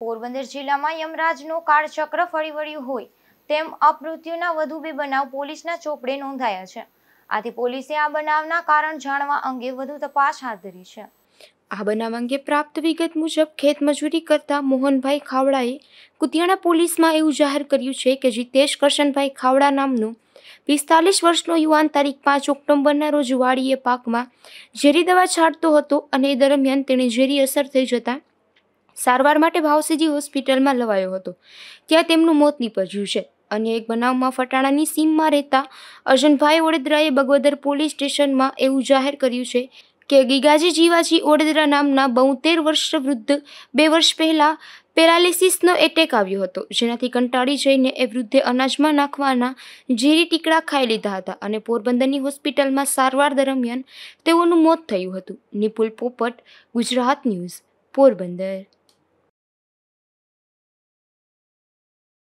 પોરબંદર જિલ્લામાં યમરાજનું કાળચક્ર ફરી વળ્યું હોય, તેમ અપમૃત્યુના વધુ બે બનાવ પોલીસના ચોપડે નોંધાયા છે. આથી પોલીસે આ બનાવના કારણ જાણવા અંગે વધુ તપાસ હાથ ધરી છે. આ બનાવ અંગે પ્રાપ્ત વિગત મુજબ ખેતમજૂરી કરતા મોહનભાઈ ખાવડાએ કુતિયાણા પોલીસમાં એવું જાહેર કર્યું છે કે જીતેશ કરશનભાઈ ખાવડા નામનું પિસ્તાલીસ વર્ષનો યુવાન તારીખ પાંચ ઓક્ટોબરના રોજ વાડીએ પાકમાં ઝેરી દવા છાંટતો હતો અને એ દરમિયાન તેણે ઝેરી અસર થઈ જતાં સારવાર માટે ભાવસીજી હોસ્પિટલમાં લવાયો હતો. ત્યાં તેમનું મોત નીપજ્યું છે. અને એક બનાવમાં ફટાણાની સીમમાં રહેતા અર્જનભાઈ ઓડેદરાએ બગવદર પોલીસ સ્ટેશનમાં એવું જાહેર કર્યું છે કે ગીગાજી જીવાજી ઓડેદરા નામના બોતેર વર્ષ વૃદ્ધ બે વર્ષ પહેલાં પેરાલિસિસનો એટેક આવ્યો હતો. જેનાથી કંટાળી જઈને એ વૃદ્ધે અનાજમાં નાખવાના ઝેરી ટીકડા ખાઈ લીધા હતા અને પોરબંદરની હોસ્પિટલમાં સારવાર દરમિયાન તેઓનું મોત થયું હતું. નિપુલ પોપટ, ગુજરાત ન્યૂઝ, પોરબંદર.